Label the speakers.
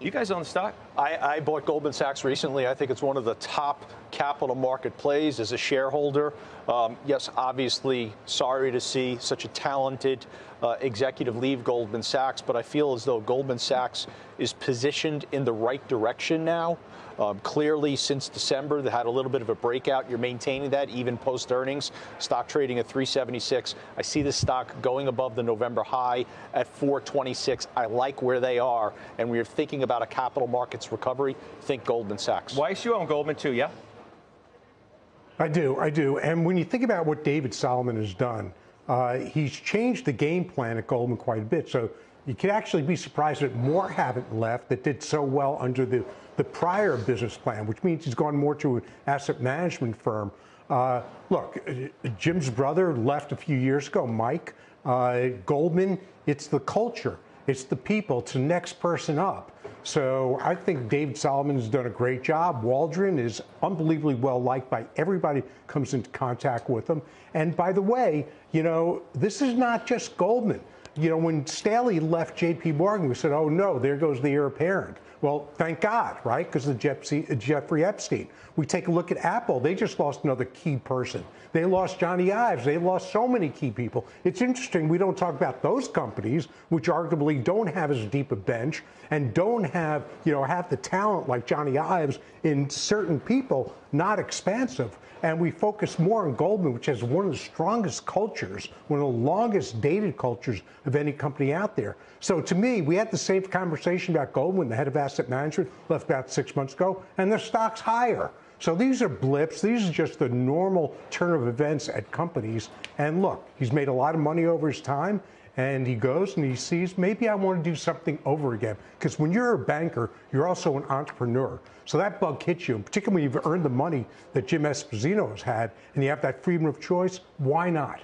Speaker 1: You guys own the stock?
Speaker 2: I, I, bought Goldman Sachs recently. I think it's one of the top capital market plays as a shareholder. Um, yes, obviously, sorry to see such a talented uh, executive leave Goldman Sachs, but I feel as though Goldman Sachs is positioned in the right direction now. Um, clearly, since December, they had a little bit of a breakout. You're maintaining that even post earnings. Stock trading at 376. I see the stock going above the November high at 426. I like where they are. And we are thinking about a capital markets recovery. Think Goldman Sachs.
Speaker 1: Weiss, you own Goldman too, yeah?
Speaker 3: I do, I do. And when you think about what David Solomon has done, uh, he's changed the game plan at Goldman quite a bit. So you could actually be surprised that more haven't left that did so well under the, the prior business plan, which means he's gone more to an asset management firm. Uh, look, Jim's brother left a few years ago, Mike. Uh, Goldman, it's the culture, it's the people, the next person up. So I think David Solomon has done a great job. Waldron is unbelievably well liked by everybody comes into contact with him. And by the way, you know, this is not just Goldman you know, when Staley left J.P. Morgan, we said, oh no, there goes the heir apparent. Well, thank God, right? Because of Jeffrey Epstein. We take a look at Apple. They just lost another key person. They lost Jony Ives. They lost so many key people. It's interesting we don't talk about those companies, which arguably don't have as deep a bench and don't have, you know, have the talent like Jony Ives in certain people, not expansive and we focus more on Goldman, which has one of the strongest cultures, one of the longest dated cultures of any company out there. So to me, we had the same conversation about Goldman, the head of asset management, left about six months ago, and their stock's higher. So these are blips. These are just the normal turn of events at companies. And look, he's made a lot of money over his time and he goes and he sees maybe I want to do something over again. Because when you're a banker, you're also an entrepreneur. So that bug hits you, particularly when you've earned the money that Jim Esposito has had and you have that freedom of choice. Why not?